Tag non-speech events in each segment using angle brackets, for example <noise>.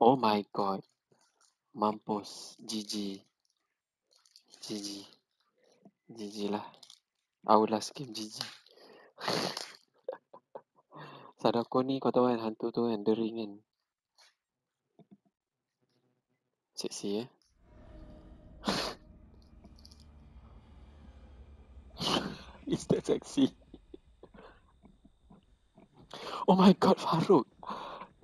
Oh my god. Mampus. GG. GG. GG lah. Our last game GG. Sadako ni kau tahu kan hantu tu kan, The Ring kan. Seksi eh. <laughs> Is that sexy? Oh my god, Farouk.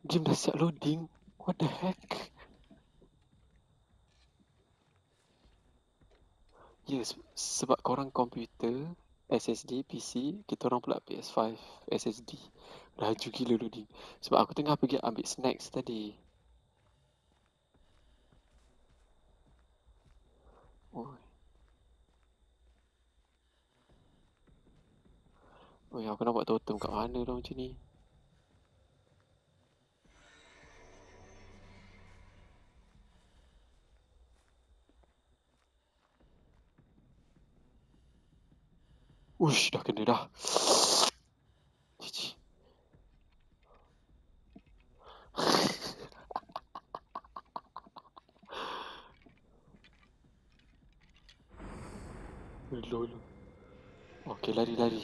Game dah siap loading. What the heck? Yes, sebab korang komputer, SSD, PC, kita orang pula PS5, SSD. Laju gila loading. Sebab aku tengah pergi ambil snacks tadi. Oh. Oh ya, aku nak buat totem kat mana dah macam ni? Ush, dah kena dah. Cici. Lol. Okay, lari, lari.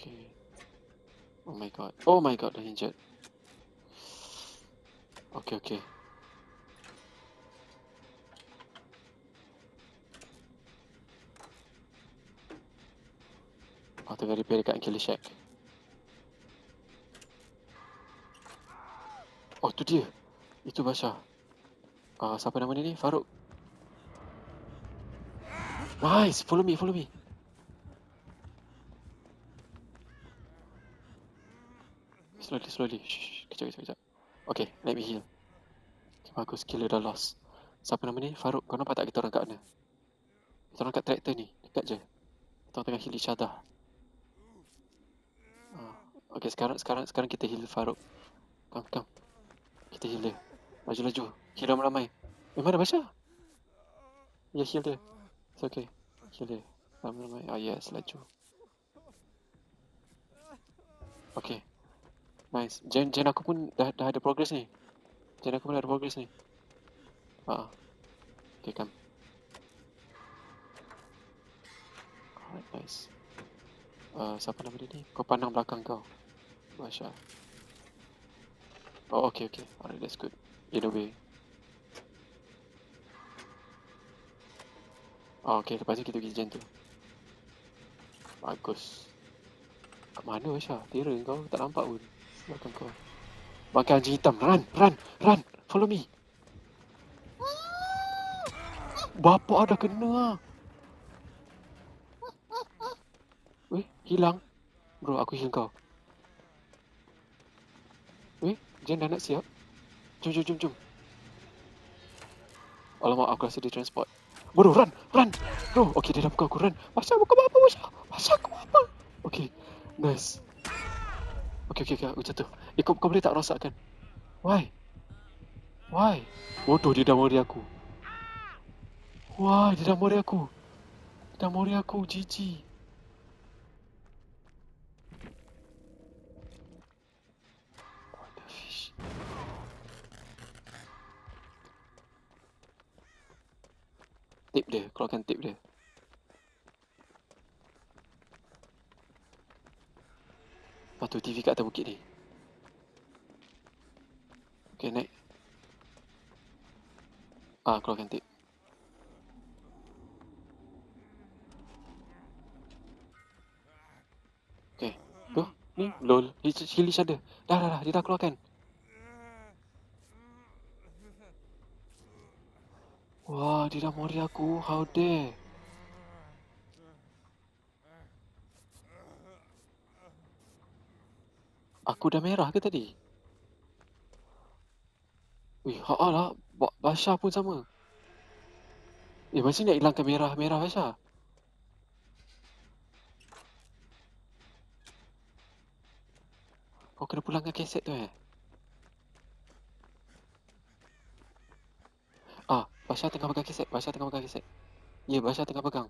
Okay. Oh my god. Oh my god, dah injured. Okay, okay. Oh, tengah repair dekat Killer Shack. Oh, tu dia. Itu Basha. Uh, siapa nama dia ni? Faruk. Nice, follow me, follow me. Slowly, slowly. Shh, kejap, kejap, kejap. Okay, let me heal. Okay, bagus, killer dah lost. Siapa nama ni? Faruk. Kau nampak tak kita orang kat mana? Kita orang kat tractor ni. Dekat je. Kita orang tengah heal each other. Uh, okay, sekarang sekarang sekarang kita heal Faruk. Come, come. Kita heal dia. Laju, laju. Heal ramai-ramai. Eh, mana Basha? Ya, yeah, heal dia. It's okay. Heal dia. Ramai-ramai. Ah, yes, laju. Okay. Nice. Gen, gen aku pun dah, dah ada progress ni. Gen aku dah ada progress ni. Ah. Okay, come. Alright, nice. Uh, siapa nama dia ni? Kau pandang belakang kau. Masya. Oh, okay, okay. Alright, that's good. In a way. Oh, okay. Lepas tu kita pergi gen tu. Bagus. Kat mana Masya? Tira kau. Tak nampak pun belakang kau. Bangkai anjing hitam. Run, run, run. Follow me. Bapa dah kena ah. Weh, hilang. Bro, aku heal kau. Weh, Jen dah nak siap. Jom, jom, jom, jom. Alamak, aku rasa dia transport. Bro, run, run. Bro, okay, dia dah buka aku, run. Masya, buka apa, Masya. Masya, aku apa. Okay, nice. Okay, okay, okay, aku jatuh. Eh, kau, kau boleh tak rosakkan? Why? Why? Bodoh, dia dah mori aku. Why? Dia dah mori aku. Dia dah mori aku, GG. Tip dia, keluarkan tip dia. Lepas tu TV kat atas bukit ni. Okay, naik. Ah, keluarkan tip. Okay. Tu, ni, lol. Hilish ada. Dah, dah, dah. Dia dah keluarkan. Wah, dia dah mori aku. How dare. Aku dah merah ke tadi? Wih, haa lah. Basha pun sama. Eh, macam nak hilangkan merah-merah Basha? Kau kena pulangkan keset tu eh? Ah, Basha tengah pegang keset. Basha tengah pegang keset. Ya, yeah, Basha tengah pegang.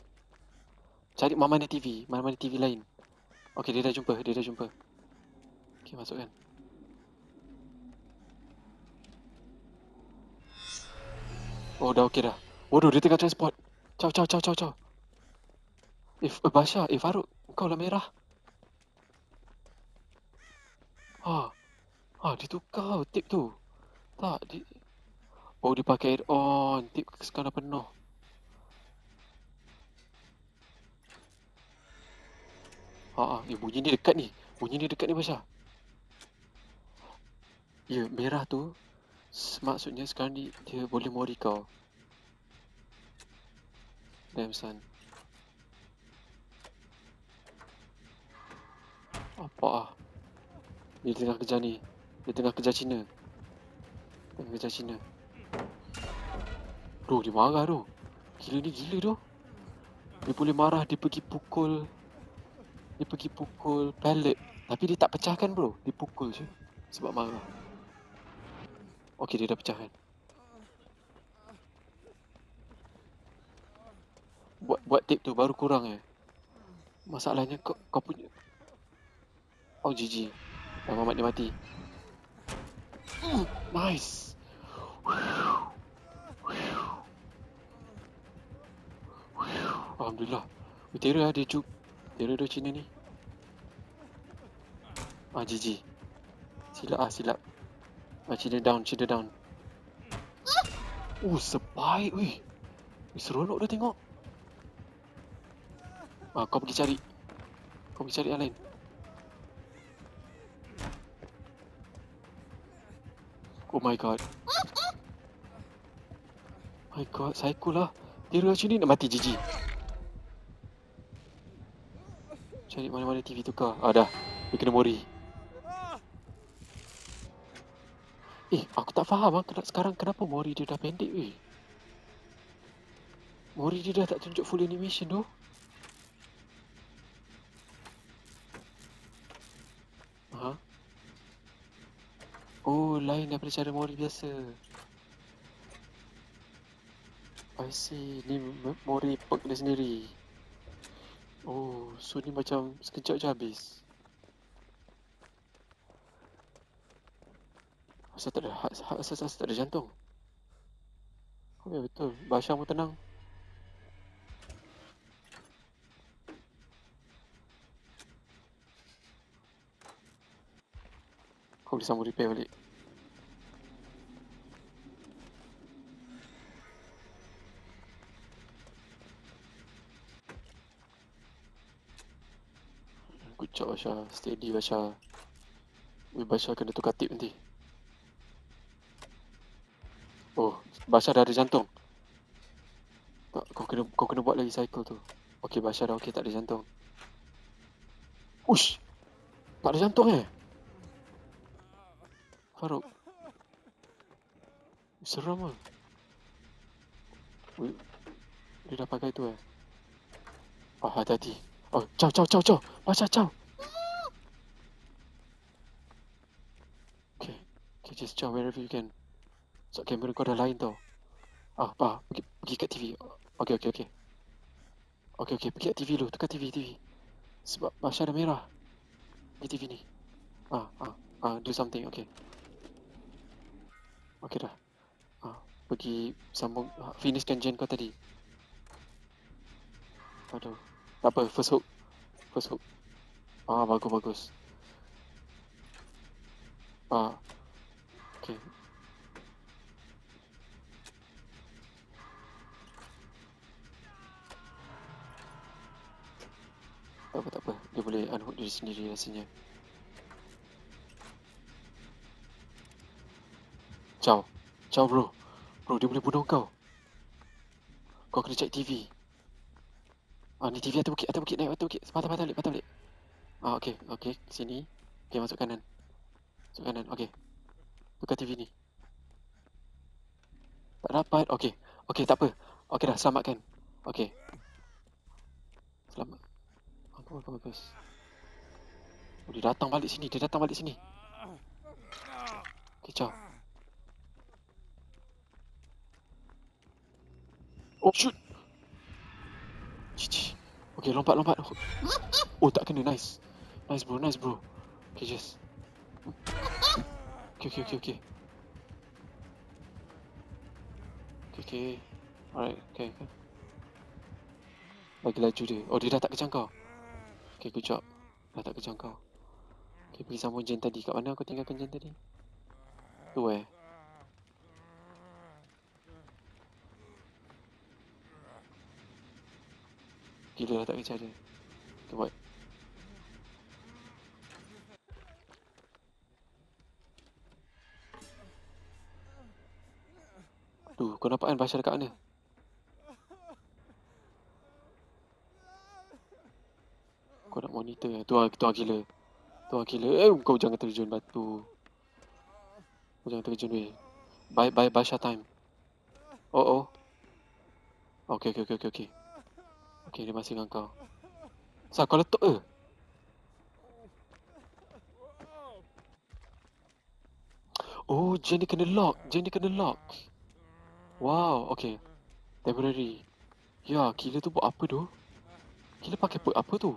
Cari mana-mana TV. Mana-mana TV lain. Okay, dia dah jumpa. Dia dah jumpa. Okay, masukkan. Oh, dah okay dah. Waduh, dia tengah transport. Ciao, ciao, ciao, ciao, ciao. Eh, eh Basha, eh Faruk, kau lah merah. Ha. Ha, dia tukar tip tu. Tak, dia... Oh, dia pakai add-on. Tip sekarang dah penuh. Ha, ha. Eh, bunyi ni dekat ni. Bunyi ni dekat ni, Basha. Ya, merah tu. Maksudnya sekarang ni dia boleh mori kau. Damn son. Apa ah? Dia tengah kerja ni. Dia tengah kerja Cina. Tengah kerja Cina. Bro, dia marah tu. Gila ni gila tu. Dia boleh marah, dia pergi pukul. Dia pergi pukul pallet. Tapi dia tak pecahkan bro. Dia pukul je. Sebab marah. Okey, dia dah pecahkan. buat buat tape tu baru kurang eh. Masalahnya kau kau punya Oh GG. Dah Muhammad dia mati. Mm, nice. Alhamdulillah. Utera ada cuk. Utera ada Cina ni. Ah GG. Silap ah silap. Ah Cina down, Cina down. Oh, sebaik weh. Seronok dah tengok. Ah, kau pergi cari. Kau pergi cari yang lain. Oh my god. My god, psycho lah. Dia macam ni nak mati jiji. Cari mana-mana TV tukar. Ah dah. Dia kena mori. Eh, aku tak faham ah. Kenapa sekarang kenapa mori dia dah pendek weh. Mori dia dah tak tunjuk full animation tu. Ha? Oh, lain daripada cara mori biasa. I see. Ni mori perk dia sendiri. Oh, so ni macam sekejap je habis. Asal tak ada, asal, asal, asal tak ada jantung. Oh ya betul, Bashar pun tenang. Kau boleh sambung repair balik. Good job Basha, steady Basha Weh Basha kena tukar tip nanti Oh, Basha dah ada jantung tak, kau kena kau kena buat lagi cycle tu. Okey, Basha dah okey tak ada jantung. Ush. Tak ada jantung eh? Faruk. Seram ah. Dia dah pakai tu eh. Ah, hati-hati. Oh, ciao, ciao, ciao, ciao. Baca, ciao. Okay. Just ciao wherever you can. So, kamera kau dah lain tau. Ah, pa, pergi, pergi kat TV. Okay, okay, okay. Okay, okay, pergi kat TV dulu. Tukar TV, TV. Sebab Basha dah merah. Di TV ni. Ah, ah, ah, do something, okay. Okey dah. Ha, pergi sambung ha, finishkan gen kau tadi. Aduh. Tak apa, first hook. First hook. Ah, bagus bagus. Ah. Tak apa, tak apa. Dia boleh unhook diri sendiri rasanya. Ciao. Ciao bro. Bro, dia boleh bunuh kau. Kau kena check TV. Ah, ni TV atas bukit, atas bukit, naik atas bukit. Patah, patah balik, patah balik. Ah, okey, okey. Sini. Okey, masuk kanan. Masuk kanan, okey. Tukar TV ni. Tak dapat, okey. Okey, tak apa. Okey dah, selamatkan. Okey. Selamat. Bagus, bagus. Oh, dia datang balik sini, dia datang balik sini. Ciao. Oh shoot. Cici. Okay, lompat, lompat. Oh, tak kena. Nice. Nice, bro. Nice, bro. Okay, just. Okay, okay, okay, okay. Okay, okay. Alright, okay, okay. Bagi laju dia. Oh, dia dah tak kejang kau. Okay, job. Dah tak kejang kau. Okay, pergi sambung Jen tadi. Kat mana aku tinggalkan Jen tadi? Tu eh. Gila dah tak kejar dia. Okay, buat. Aduh, kau nampak kan Bashar dekat mana? Kau nak monitor Tu lah, tu lah gila. Tu lah gila. Eh, kau jangan terjun batu. Kau jangan terjun weh. Bye, bye, Bashar time. Oh, oh. Okay, okay, okay, okay, okay. Okay, dia masih dengan kau. Sah, kau letup ke? Oh, Jen ni kena lock. Jen ni kena lock. Wow, okay. Temporary. Ya, gila tu buat apa tu? Gila pakai apa, apa tu?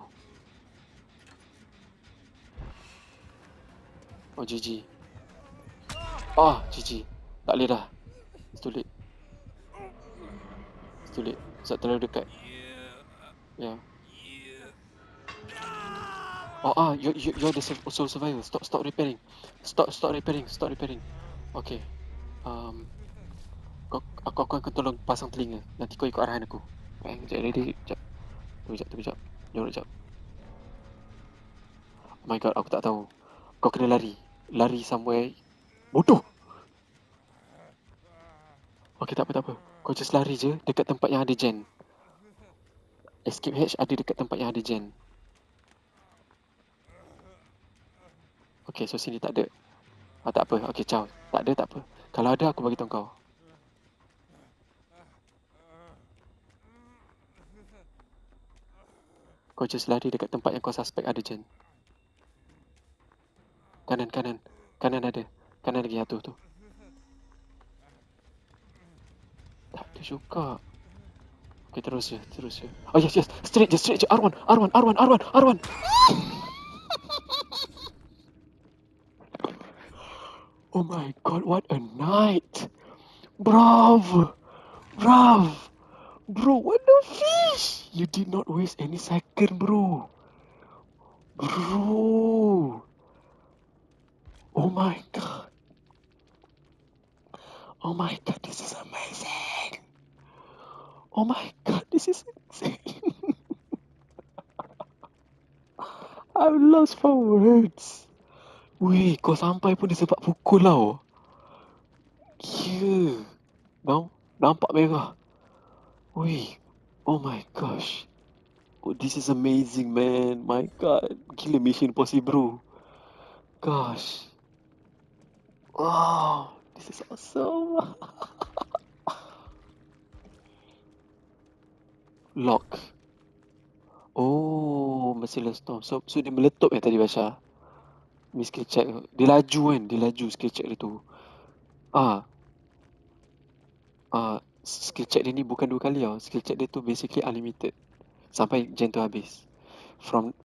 Oh, GG. Ah, GG. Tak boleh dah. It's too late. It's too late. Sebab terlalu dekat. Yeah. Oh ah, you you you're the sole survivor. Stop stop repairing. Stop stop repairing. Stop repairing. Okay. Um. Kau, aku aku akan tolong pasang telinga. Nanti kau ikut arahan aku. Eh, sekejap ready. Sekejap. Sekejap, sekejap. Jom sekejap. Oh my god, aku tak tahu. Kau kena lari. Lari somewhere. Bodoh! Okay, tak apa, tak apa. Kau just lari je dekat tempat yang ada gen. Escape hatch ada dekat tempat yang ada gen. Okay, so sini tak ada. Ah, tak apa. Okay, ciao. Tak ada, tak apa. Kalau ada, aku bagi tahu kau. Kau just lari dekat tempat yang kau suspect ada gen. Kanan, kanan. Kanan ada. Kanan lagi satu tu. Tak ada juga. Okay, terus je, terus je. Oh, yes, yes. Straight je, straight je. Arwan, Arwan, Arwan, Arwan, Arwan. Oh my god, what a night! Brav! Brav! Bro, what the fish? You did not waste any second, bro. Bro! Oh my god. Oh my god, this is amazing. Oh my god, this is insane. <laughs> I'm lost for words. Weh, kau sampai pun dia sempat pukul tau. Gila. Now, nampak merah. Weh, oh my gosh. Oh, this is amazing, man. My god. Gila mission impossible, bro. Gosh. Wow, this is awesome. <laughs> Lock. Oh, Merciless Storm. So, so dia meletup ya tadi Basha? Ni skill check. Dia laju kan? Dia laju skill check dia tu. Ah. Ah, skill check dia ni bukan dua kali tau. Skill check dia tu basically unlimited. Sampai gen tu habis. From